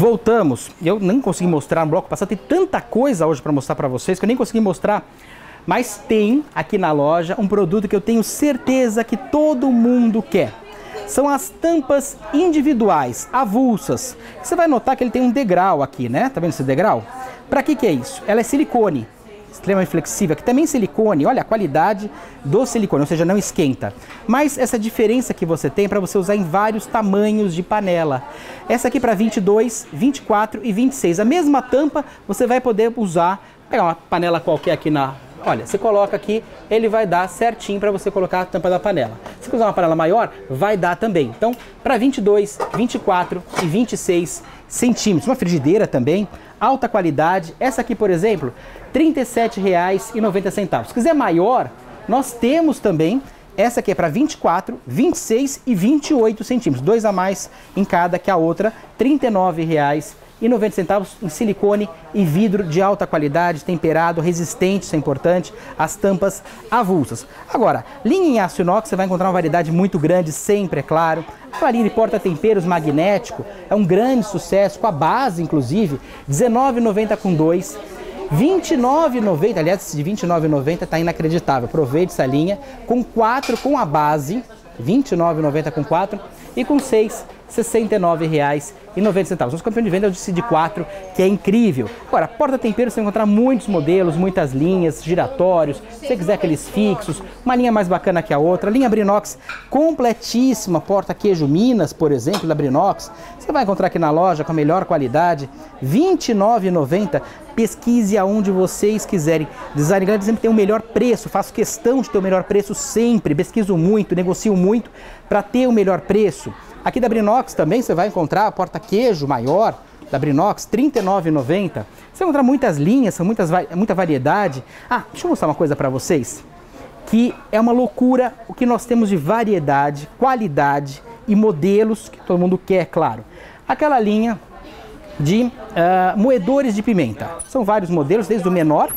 Voltamos. Eu não consegui mostrar no bloco passado, tem tanta coisa hoje para mostrar para vocês que eu nem consegui mostrar. Mas tem aqui na loja um produto que eu tenho certeza que todo mundo quer. São as tampas individuais, avulsas. Você vai notar que ele tem um degrau aqui, né? Tá vendo esse degrau? Para que que é isso? Ela é silicone extremamente flexível, que também silicone, olha a qualidade do silicone, ou seja, não esquenta. Mas essa diferença que você tem é para você usar em vários tamanhos de panela. Essa aqui para 22, 24 e 26. A mesma tampa você vai poder usar, pegar uma panela qualquer aqui na Olha, você coloca aqui, ele vai dar certinho para você colocar a tampa da panela. Se usar uma panela maior, vai dar também. Então, para 22, 24 e 26 centímetros. Uma frigideira também, alta qualidade. Essa aqui, por exemplo, R$ 37,90. Se quiser maior, nós temos também essa aqui é para 24, 26 e 28 centímetros. Dois a mais em cada que a outra, R$ 39,90. 1,90 em silicone e vidro de alta qualidade, temperado, resistente, isso é importante, as tampas avulsas. Agora, linha em aço inox, você vai encontrar uma variedade muito grande, sempre, é claro. A linha de porta-temperos magnético é um grande sucesso, com a base, inclusive, R$19,90 com 2, 29,90, aliás, esse de 29,90 está inacreditável. Aproveite essa linha com 4 com a base, 29,90 com 4 e com 6 R$ 69,90. Nosso campeão de venda é o de 4, que é incrível. Agora, porta-tempero você vai encontrar muitos modelos, muitas linhas, giratórios, se você quiser aqueles fixos, uma linha mais bacana que a outra. Linha Brinox completíssima, porta-queijo Minas, por exemplo, da Brinox. Você vai encontrar aqui na loja com a melhor qualidade, R$ 29,90. Pesquise aonde vocês quiserem. Design sempre tem o melhor preço, faço questão de ter o melhor preço sempre, pesquiso muito, negocio muito para ter o melhor preço. Aqui da Brinox também você vai encontrar a porta-queijo maior da Brinox, R$ 39,90. Você vai encontrar muitas linhas, são muitas, muita variedade. Ah, deixa eu mostrar uma coisa para vocês, que é uma loucura o que nós temos de variedade, qualidade e modelos que todo mundo quer, claro. Aquela linha de uh, moedores de pimenta. São vários modelos, desde o menor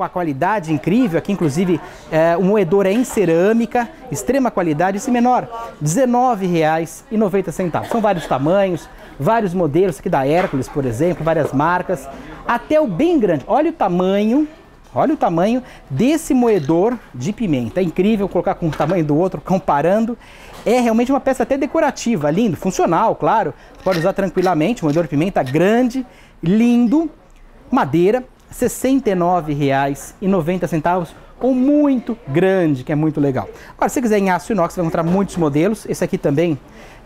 com a qualidade incrível, aqui inclusive é, o moedor é em cerâmica, extrema qualidade, esse menor, R$19,90. São vários tamanhos, vários modelos, aqui da Hércules, por exemplo, várias marcas, até o bem grande. Olha o tamanho, olha o tamanho desse moedor de pimenta. É incrível colocar com o tamanho do outro, comparando. É realmente uma peça até decorativa, lindo, funcional, claro. Pode usar tranquilamente, moedor de pimenta grande, lindo, madeira, R$ 69,90 ou muito grande, que é muito legal. Agora, se você quiser em aço inox, você vai encontrar muitos modelos. Esse aqui também,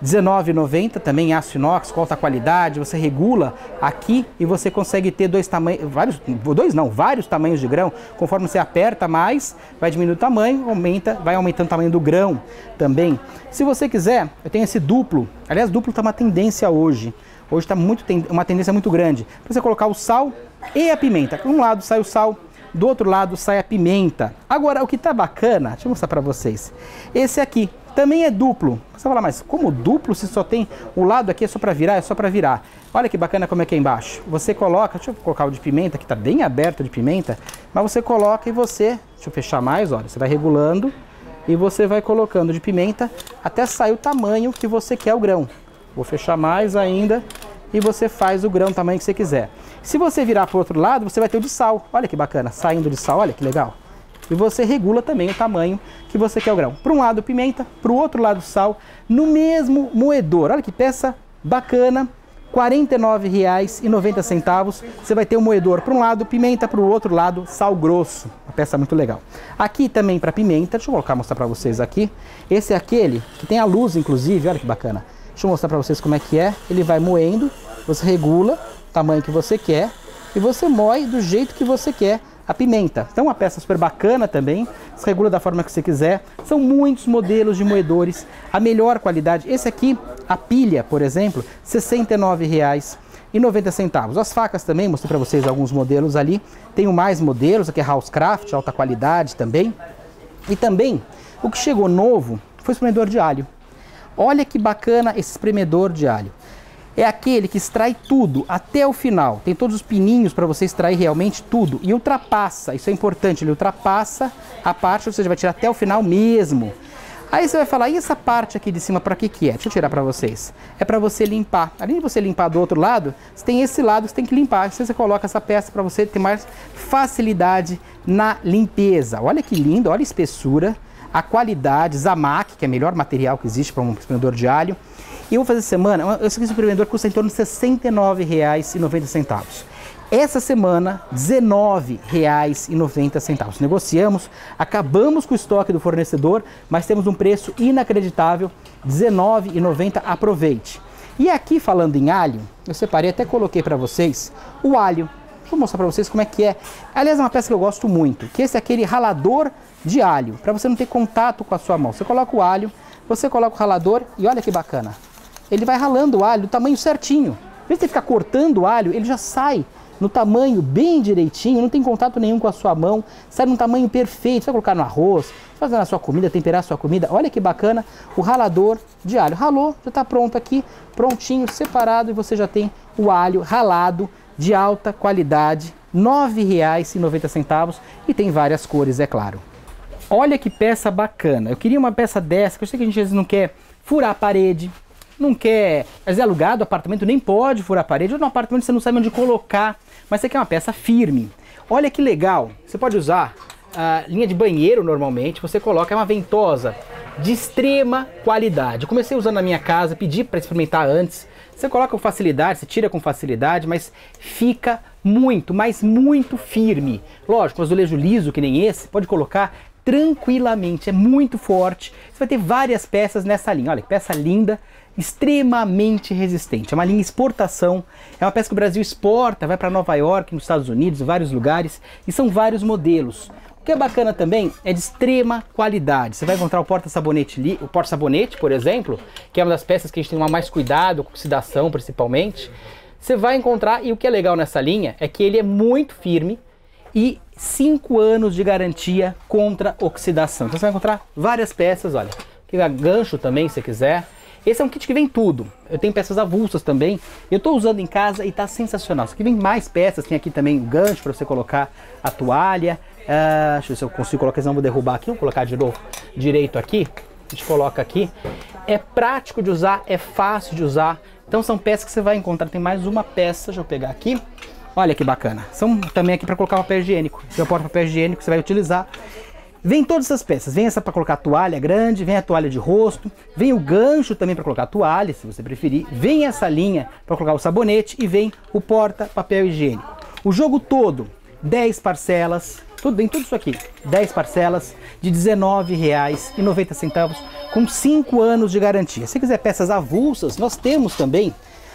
R$19,90, também em aço inox, com alta qualidade. Você regula aqui e você consegue ter dois tamanhos, vários, dois não, vários tamanhos de grão. Conforme você aperta mais, vai diminuindo o tamanho, aumenta, vai aumentando o tamanho do grão também. Se você quiser, eu tenho esse duplo. Aliás, duplo está uma tendência hoje. Hoje está muito, uma tendência muito grande. Para você colocar o sal e a pimenta. De um lado sai o sal, do outro lado sai a pimenta. Agora, o que tá bacana, deixa eu mostrar para vocês. Esse aqui também é duplo. Você vai falar, mas como duplo se só tem o lado aqui é só para virar, é só para virar. Olha que bacana como é que é embaixo. Você coloca, deixa eu colocar o de pimenta, que está bem aberto de pimenta, mas você coloca e você, deixa eu fechar mais, olha, você vai regulando e você vai colocando de pimenta até sair o tamanho que você quer o grão. Vou fechar mais ainda e você faz o grão do tamanho que você quiser. Se você virar para o outro lado, você vai ter o de sal. Olha que bacana, saindo de sal, olha que legal. E você regula também o tamanho que você quer o grão. Para um lado pimenta, para o outro lado sal, no mesmo moedor. Olha que peça bacana, R$ 49,90. Você vai ter o um moedor para um lado, pimenta para o outro lado, sal grosso. Uma peça muito legal. Aqui também para pimenta, deixa eu colocar, mostrar para vocês aqui. Esse é aquele que tem a luz, inclusive, olha que bacana. Deixa eu mostrar para vocês como é que é. Ele vai moendo, você regula o tamanho que você quer e você moe do jeito que você quer a pimenta. Então, uma peça super bacana também, se regula da forma que você quiser. São muitos modelos de moedores, a melhor qualidade. Esse aqui, a pilha, por exemplo, R$ 69,90. As facas também, mostrei para vocês alguns modelos ali. Tenho mais modelos, aqui é Housecraft, alta qualidade também. E também, o que chegou novo foi o espremedor de alho. Olha que bacana esse espremedor de alho. É aquele que extrai tudo até o final. Tem todos os pininhos para você extrair realmente tudo. E ultrapassa, isso é importante, ele ultrapassa a parte, ou seja, vai tirar até o final mesmo. Aí você vai falar, e essa parte aqui de cima para que que é? Deixa eu tirar para vocês. É para você limpar. Além de você limpar do outro lado, você tem esse lado que você tem que limpar. Você coloca essa peça para você ter mais facilidade na limpeza. Olha que lindo, olha a espessura, a qualidade, Zamac, que é o melhor material que existe para um espremedor de alho. E eu vou fazer semana, esse espremedor custa em torno de R$ 69,90. Essa semana, R$ 19,90. Negociamos, acabamos com o estoque do fornecedor, mas temos um preço inacreditável, R$ 19,90. Aproveite. E aqui falando em alho, eu separei, até coloquei para vocês o alho. Vou mostrar para vocês como é que é. Aliás, é uma peça que eu gosto muito, que esse é aquele ralador de alho, para você não ter contato com a sua mão. Você coloca o alho, você coloca o ralador e olha que bacana. Ele vai ralando o alho do tamanho certinho. Em você ficar cortando o alho, ele já sai no tamanho bem direitinho, não tem contato nenhum com a sua mão, sai num tamanho perfeito. Você vai colocar no arroz, fazer na sua comida, temperar a sua comida. Olha que bacana o ralador de alho. Ralou, já está pronto aqui, prontinho, separado e você já tem o alho ralado de alta qualidade, R$ 9,90 e tem várias cores, é claro. Olha que peça bacana. Eu queria uma peça dessa, que eu sei que a gente às vezes não quer furar a parede, não quer, mas é alugado, apartamento nem pode furar a parede, ou no apartamento você não sabe onde colocar, mas você quer uma peça firme. Olha que legal, você pode usar a linha de banheiro normalmente, você coloca uma ventosa de extrema qualidade. Eu comecei usando na minha casa, pedi para experimentar antes. Você coloca com facilidade, você tira com facilidade, mas fica muito, mas muito firme. Lógico, um azulejo liso que nem esse, pode colocar tranquilamente, é muito forte. Você vai ter várias peças nessa linha. Olha que peça linda, extremamente resistente. É uma linha exportação, é uma peça que o Brasil exporta, vai para Nova York, nos Estados Unidos, vários lugares, e são vários modelos. O que é bacana também é de extrema qualidade. Você vai encontrar o porta-sabonete, o porta-sabonete, por exemplo, que é uma das peças que a gente tem mais cuidado, com oxidação principalmente. Você vai encontrar, e o que é legal nessa linha é que ele é muito firme e 5 anos de garantia contra oxidação. Então você vai encontrar várias peças, olha, que gancho também, se quiser. Esse é um kit que vem tudo. Eu tenho peças avulsas também. Eu estou usando em casa e está sensacional. Isso aqui vem mais peças. Tem aqui também o gancho para você colocar a toalha. Uh, deixa eu ver se eu consigo colocar, senão vou derrubar aqui. Vou colocar de novo direito aqui. A gente coloca aqui. É prático de usar, é fácil de usar. Então são peças que você vai encontrar. Tem mais uma peça, deixa eu pegar aqui. Olha que bacana. São também aqui para colocar papel higiênico. Seu porta-papel higiênico você vai utilizar. Vem todas essas peças, vem essa para colocar toalha grande, vem a toalha de rosto, vem o gancho também para colocar toalha, se você preferir, vem essa linha para colocar o sabonete e vem o porta papel higiênico. O jogo todo, 10 parcelas, tudo vem tudo isso aqui, 10 parcelas de R$19,90 com 5 anos de garantia. Se quiser peças avulsas, nós temos também.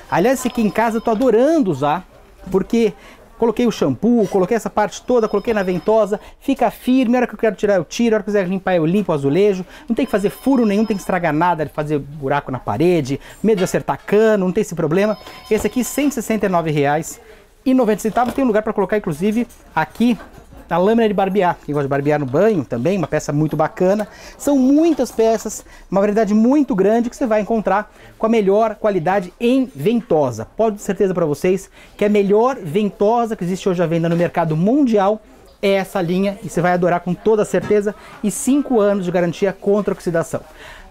Aliás, esse aqui em casa eu tô adorando usar, porque Coloquei o shampoo, coloquei essa parte toda, coloquei na ventosa, fica firme, a hora que eu quero tirar eu tiro, a hora que eu quiser limpar eu limpo o azulejo, não tem que fazer furo nenhum, tem que estragar nada, fazer buraco na parede, medo de acertar cano, não tem esse problema. Esse aqui R$ 169,90 tem um lugar para colocar inclusive aqui a lâmina de barbear. Quem gosta de barbear no banho também, uma peça muito bacana. São muitas peças, uma variedade muito grande que você vai encontrar com a melhor qualidade em ventosa. Pode ter certeza para vocês que a melhor ventosa que existe hoje à venda no mercado mundial é essa linha e você vai adorar com toda certeza e 5 anos de garantia contra oxidação.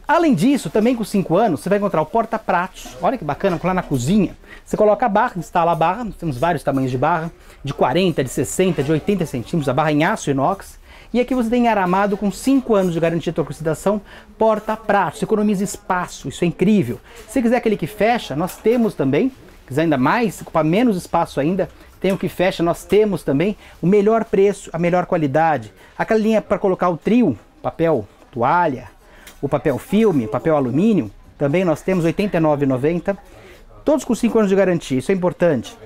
Além disso, também com 5 anos, você vai encontrar o porta-pratos. Olha que bacana, lá na cozinha. Você coloca a barra, instala a barra, temos vários tamanhos de barra, de 40, de 60, de 80 centímetros, a barra em aço inox. E aqui você tem aramado com 5 anos de garantia de oxidação, porta-pratos, economiza espaço, isso é incrível. Se quiser aquele que fecha, nós temos também, quiser ainda mais, ocupar menos espaço ainda, tem o que fecha, nós temos também o melhor preço, a melhor qualidade. Aquela linha para colocar o trio, papel, toalha, o papel filme, papel alumínio, também nós temos R$ 89,90. Todos com 5 anos de garantia, isso é importante.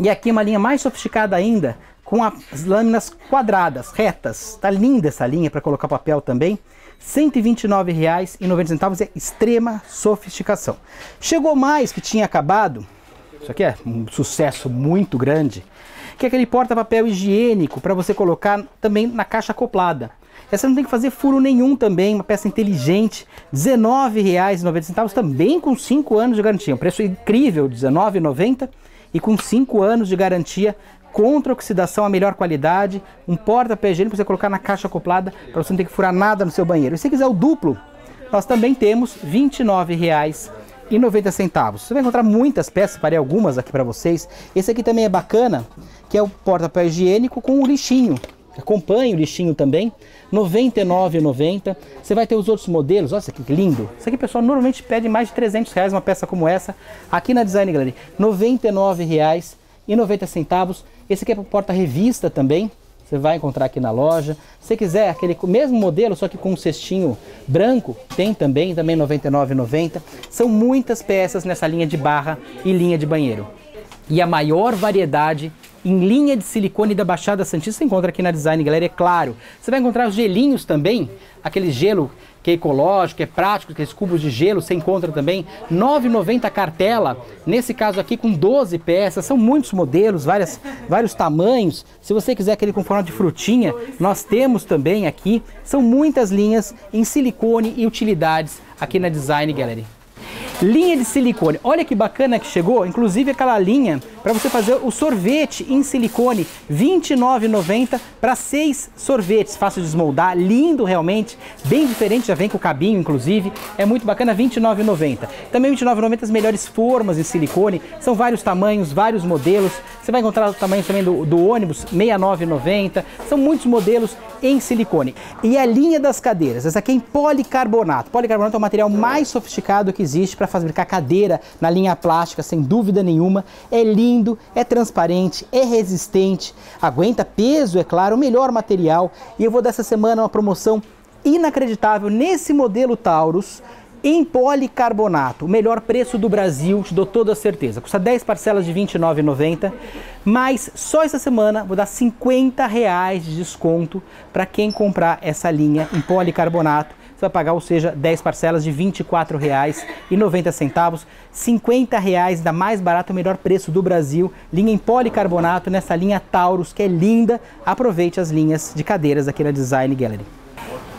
E aqui uma linha mais sofisticada ainda, com as lâminas quadradas, retas. Tá linda essa linha para colocar papel também. R$ 129,90 é extrema sofisticação. Chegou mais que tinha acabado. Isso aqui é um sucesso muito grande, que é aquele porta-papel higiênico para você colocar também na caixa acoplada. Essa não tem que fazer furo nenhum também, uma peça inteligente, R$19,90, também com 5 anos de garantia. Um preço incrível, R$19,90 e com 5 anos de garantia contra oxidação, a melhor qualidade, um porta-pé higiênico para você colocar na caixa acoplada, para você não ter que furar nada no seu banheiro. E se quiser o duplo, nós também temos R$ 29,90. Você vai encontrar muitas peças, parei algumas aqui para vocês. Esse aqui também é bacana, que é o porta-papel higiênico com o lixinho. Acompanhe o lixinho também, R$ 99,90. Você vai ter os outros modelos, olha que lindo. Isso aqui, pessoal, normalmente pede mais de 300 reais uma peça como essa. Aqui na Design Gallery, R$ 99,90. Esse aqui é para porta-revista também. Você vai encontrar aqui na loja. Se quiser aquele mesmo modelo, só que com um cestinho branco, tem também, também R$ 99,90. São muitas peças nessa linha de barra e linha de banheiro. E a maior variedade em linha de silicone da Baixada Santista você encontra aqui na Design Gallery, é claro. Você vai encontrar os gelinhos também, aquele gelo que é ecológico, é prático, aqueles cubos de gelo, você encontra também. R$ 9,90 cartela, nesse caso aqui com 12 peças, são muitos modelos, várias, vários tamanhos. Se você quiser aquele com forma de frutinha, nós temos também aqui. São muitas linhas em silicone e utilidades aqui na Design Gallery. Linha de silicone. Olha que bacana que chegou, inclusive aquela linha para você fazer o sorvete em silicone, R$ 29,90 para seis sorvetes, fácil de desmoldar, lindo realmente, bem diferente, já vem com o cabinho inclusive, é muito bacana, R$ 29,90. Também R$ 29,90 as melhores formas em silicone, são vários tamanhos, vários modelos, você vai encontrar o tamanho também do, do ônibus, R$ 69,90, são muitos modelos em silicone. E a linha das cadeiras, essa aqui é em policarbonato. Policarbonato é o material mais sofisticado que existe para fabricar cadeira na linha plástica, sem dúvida nenhuma. É lindo, é transparente, é resistente, aguenta peso, é claro, o melhor material. E eu vou dessa semana uma promoção inacreditável nesse modelo Taurus em policarbonato, o melhor preço do Brasil, te dou toda a certeza. Custa 10 parcelas de R$ 29,90, mas só essa semana vou dar 50 reais de desconto para quem comprar essa linha em policarbonato. Você vai pagar, ou seja, 10 parcelas de R$ 24,90. 50 reais da mais barato, o melhor preço do Brasil. Linha em policarbonato nessa linha Taurus, que é linda. Aproveite as linhas de cadeiras aqui na Design Gallery.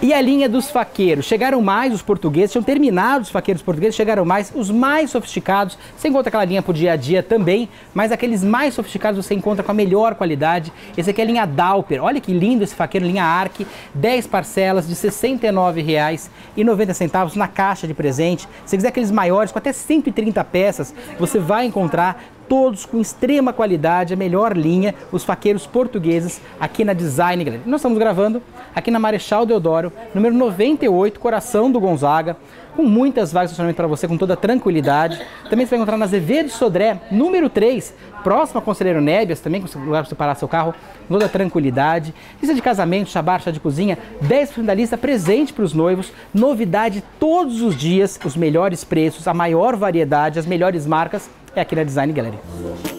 E a linha dos faqueiros? Chegaram mais os portugueses, tinham terminado os faqueiros portugueses, chegaram mais os mais sofisticados. Você encontra aquela linha para o dia a dia também, mas aqueles mais sofisticados você encontra com a melhor qualidade. Esse aqui é a linha Dauper. Olha que lindo esse faqueiro, linha Arc, 10 parcelas de R$ 69,90 na caixa de presente. Se quiser aqueles maiores, com até 130 peças, você vai encontrar todos com extrema qualidade, a melhor linha, os faqueiros portugueses aqui na Design Gallery. Nós estamos gravando aqui na Marechal Deodoro, número 98, coração do Gonzaga, com muitas vagas de estacionamento para você, com toda tranquilidade. Também você vai encontrar na Azevedo Sodré, número 3, próximo a Conselheiro Nébias, também com lugar para você parar seu carro, com toda tranquilidade. Lista de casamento, chabar, chá de cozinha, 10% da lista presente para os noivos, novidade todos os dias, os melhores preços, a maior variedade, as melhores marcas é aqui na Design Gallery.